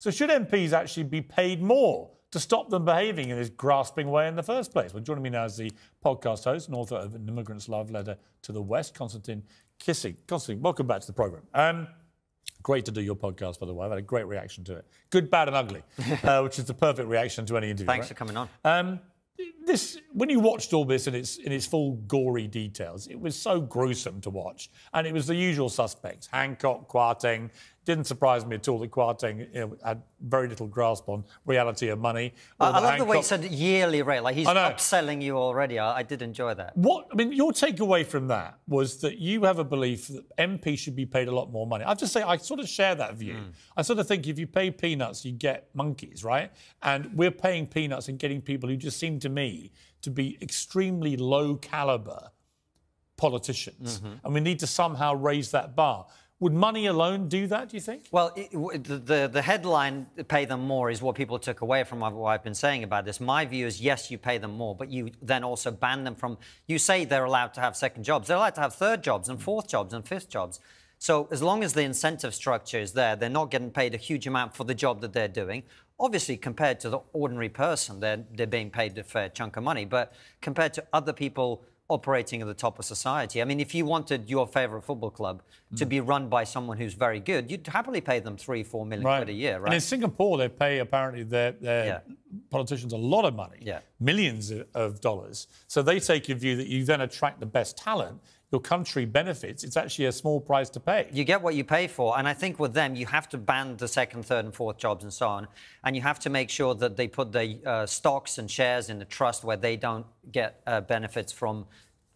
So should MPs actually be paid more to stop them behaving in this grasping way in the first place? Well, joining me now is the podcast host and author of An Immigrant's Love Letter to the West, Konstantin Kisin. Konstantin, welcome back to the programme. Um, great to do your podcast, by the way. I've had a great reaction to it. Good, bad and ugly, uh, which is the perfect reaction to any interview. Thanks right? for coming on. Um, this, when you watched all this in its in its full gory details, it was so gruesome to watch, and it was the usual suspects: Hancock, Kwarteng. Didn't surprise me at all that Kwarteng you know, had very little grasp on reality of money. I, love Hancock, the way he said yearly rate. Like he's upselling you already. I, I did enjoy that. What I mean, your takeaway from that was that you have a belief that MP should be paid a lot more money. I have to say, I sort of share that view. Mm. I sort of think if you pay peanuts, you get monkeys, right? And we're paying peanuts and getting people who just seem to me to be extremely low caliber politicians, mm-hmm. and we need to somehow raise that bar. Would money alone do that? Do you think? Well, it, the, the headline "pay them more" is what people took away from what I've been saying about this. My view is yes, you pay them more, but you then also ban them from. You say they're allowed to have second jobs. They're allowed to have third jobs and fourth jobs and fifth jobs. So as long as the incentive structure is there, they're not getting paid a huge amount for the job that they're doing. Obviously, compared to the ordinary person, they're they're being paid a fair chunk of money. But compared to other people operating at the top of society. I mean, if you wanted your favorite football club to Mm. be run by someone who's very good, you'd happily pay them three, four million quid a year, right? And right? in Singapore, they pay apparently their, their Yeah. politicians a lot of money, Yeah. millions of- of dollars. So they take a view that you then attract the best talent. Your country benefits. It's actually a small price to pay. You get what you pay for. And I think with them, you have to ban the second, third, and fourth jobs and so on. And you have to make sure that they put the uh, stocks and shares in a trust where they don't get uh, benefits from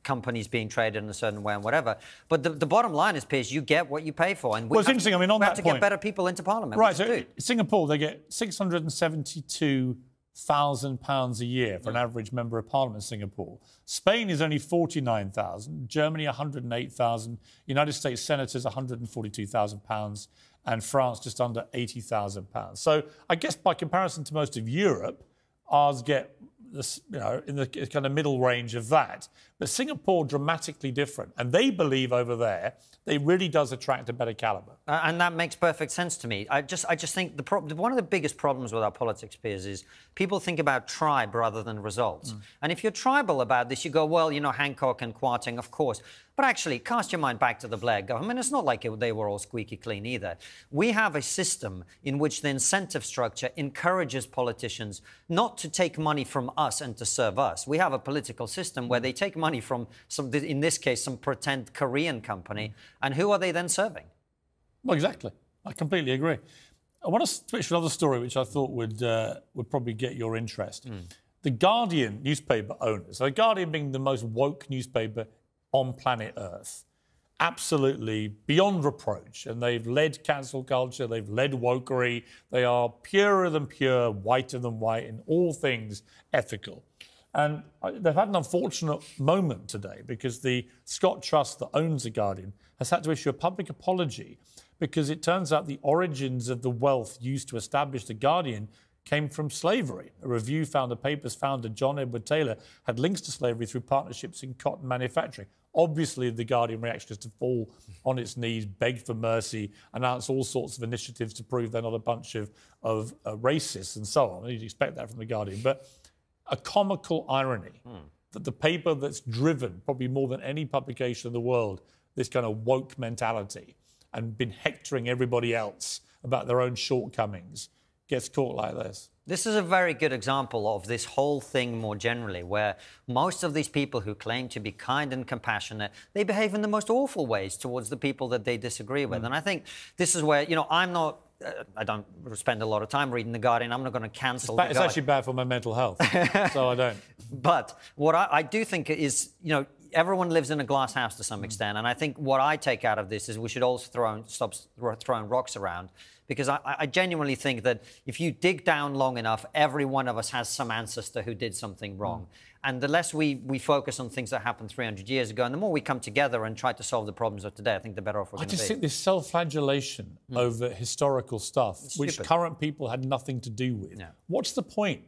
companies being traded in a certain way and whatever. But the, the bottom line is, Piers, you get what you pay for. And we Well, it's interesting, To, I mean, on we that have to point- get better people into Parliament. Right. So do. Singapore, they get six hundred and seventy-two thousand pounds a year for an average member of parliament in Singapore. Spain is only forty-nine thousand. Germany one hundred and eight thousand. United States senators one hundred and forty-two thousand pounds, and France just under eighty thousand pounds. So I guess by comparison to most of Europe, ours get this, you know, in the kind of middle range of that. But Singapore dramatically different, and they believe over there they really does attract a better caliber. Uh, and that makes perfect sense to me. I just, I just think the pro- one of the biggest problems with our politics peers is people think about tribe rather than results. And if you're tribal about this, you go, well, you know, Hancock and Kwarteng, of course. But actually, cast your mind back to the Blair government. It's not like it, they were all squeaky clean either. We have a system in which the incentive structure encourages politicians not to take money from us and to serve us. We have a political system where they take money from some, in this case, some pretend Korean company, and who are they then serving? Well, exactly. I completely agree. I want to switch to another story which I thought would uh, would probably get your interest. The Guardian newspaper owners, so the Guardian being the most woke newspaper on planet Earth, absolutely beyond reproach, and they've led cancel culture, they've led wokery, they are purer than pure, whiter than white in all things ethical. And they've had an unfortunate moment today because the Scott Trust that owns The Guardian has had to issue a public apology because it turns out the origins of the wealth used to establish The Guardian came from slavery. A review found the paper's founder, John Edward Taylor, had links to slavery through partnerships in cotton manufacturing. Obviously, the Guardian reaction is to fall on its knees, beg for mercy, announce all sorts of initiatives to prove they're not a bunch of, of uh, racists and so on. You'd expect that from the Guardian. But a comical irony that the paper that's driven, probably more than any publication in the world, this kind of woke mentality and been hectoring everybody else about their own shortcomings gets caught like this. This is a very good example of this whole thing more generally, where most of these people who claim to be kind and compassionate, they behave in the most awful ways towards the people that they disagree with. And I think this is where, you know, I'm not. Uh, I don't spend a lot of time reading The Guardian. I'm not going to cancel The it's actually bad for my mental health, so I don't. But what I, I do think is, you know, everyone lives in a glass house to some mm. extent, and I think what I take out of this is we should also throw stop throwing rocks around, because I, I genuinely think that if you dig down long enough, every one of us has some ancestor who did something mm. wrong. And the less we, we focus on things that happened 300 years ago, and the more we come together and try to solve the problems of today, I think the better off we're I going to just think this self-flagellation mm. over historical stuff, which current people had nothing to do with. Yeah. What's the point?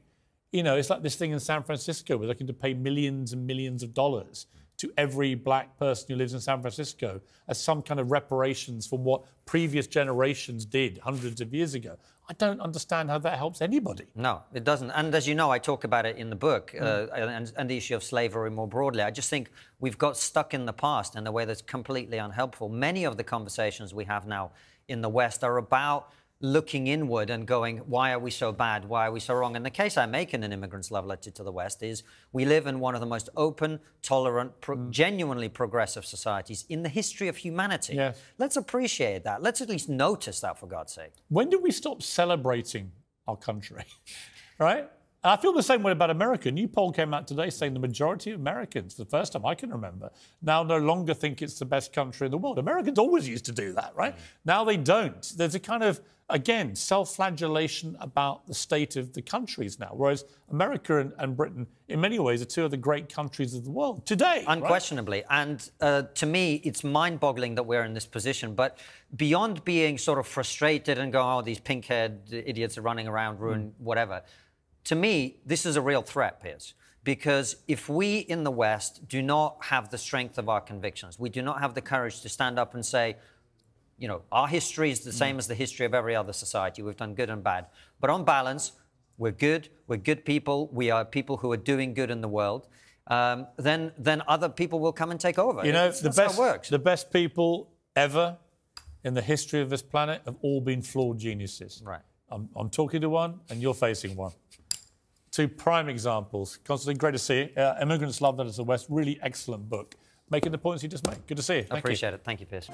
You know, it's like this thing in San Francisco. We're looking to pay millions and millions of dollars to every black person who lives in San Francisco as some kind of reparations for what previous generations did hundreds of years ago. I don't understand how that helps anybody. No, it doesn't. And as you know, I talk about it in the book mm. uh, and, and, the issue of slavery more broadly. I just think we've got stuck in the past in a way that's completely unhelpful. Many of the conversations we have now in the West are about looking inward and going, why are we so bad? Why are we so wrong? And the case I make in an immigrant's love letter to the West is we live in one of the most open, tolerant, pro- mm. genuinely progressive societies in the history of humanity. Yes. Let's appreciate that. Let's at least notice that, for God's sake. When do we stop celebrating our country? right? And I feel the same way about America. A new poll came out today saying the majority of Americans, for the first time I can remember, now no longer think it's the best country in the world. Americans always used to do that, right? Mm. Now they don't. There's a kind of, again, self flagellation about the state of the countries now, whereas America and, and, Britain, in many ways, are two of the great countries of the world today. Unquestionably. Right? And uh, to me, it's mind boggling that we're in this position. But beyond being sort of frustrated and going, oh, these pink haired idiots are running around, ruin, mm. whatever to me, this is a real threat, Piers, because if we in the West do not have the strength of our convictions, we do not have the courage to stand up and say, you know, our history is the mm. same as the history of every other society. We've done good and bad. But on balance, we're good, we're good people, we are people who are doing good in the world. Um, then, then other people will come and take over. You know, the best, the best people ever in the history of this planet have all been flawed geniuses. Right. I'm, I'm talking to one, and you're facing one two prime examples. Konstantin, great to see you. Uh, Immigrants Love Letters to the West, really excellent book. Making the points you just made. Good to see you. I appreciate you. it. Thank you, Piers.